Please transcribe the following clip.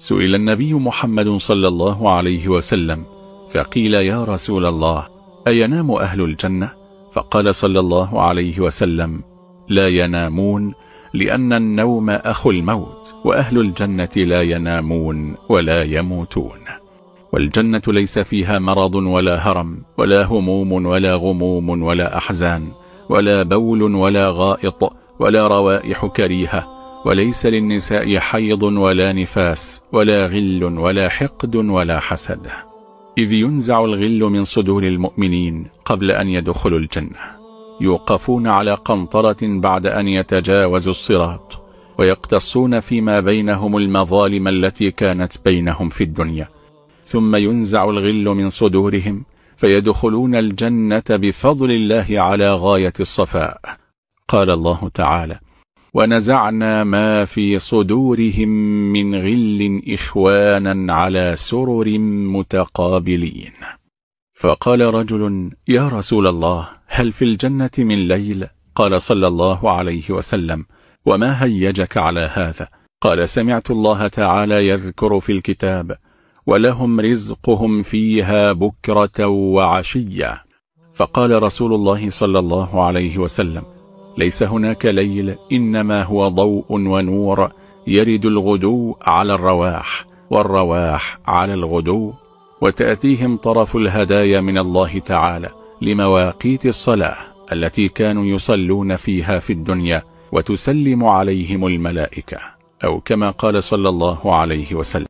سئل النبي محمد صلى الله عليه وسلم فقيل يا رسول الله أينام أهل الجنة؟ فقال صلى الله عليه وسلم لا ينامون لأن النوم أخو الموت وأهل الجنة لا ينامون ولا يموتون. والجنة ليس فيها مرض ولا هرم ولا هموم ولا غموم ولا أحزان ولا بول ولا غائط ولا روائح كريهة وليس للنساء حيض ولا نفاس ولا غل ولا حقد ولا حسد. إذ ينزع الغل من صدور المؤمنين قبل أن يدخلوا الجنة. يوقفون على قنطرة بعد أن يتجاوزوا الصراط ويقتصون فيما بينهم المظالم التي كانت بينهم في الدنيا. ثم ينزع الغل من صدورهم فيدخلون الجنة بفضل الله على غاية الصفاء. قال الله تعالى ونزعنا ما في صدورهم من غل إخوانا على سرر متقابلين. فقال رجل يا رسول الله هل في الجنة من ليل؟ قال صلى الله عليه وسلم وما هيجك على هذا؟ قال سمعت الله تعالى يذكر في الكتاب ولهم رزقهم فيها بكرة وعشية. فقال رسول الله صلى الله عليه وسلم ليس هناك ليل إنما هو ضوء ونور يرد الغدو على الرواح والرواح على الغدو وتأتيهم طرف الهدايا من الله تعالى لمواقيت الصلاة التي كانوا يصلون فيها في الدنيا وتسلم عليهم الملائكة أو كما قال صلى الله عليه وسلم.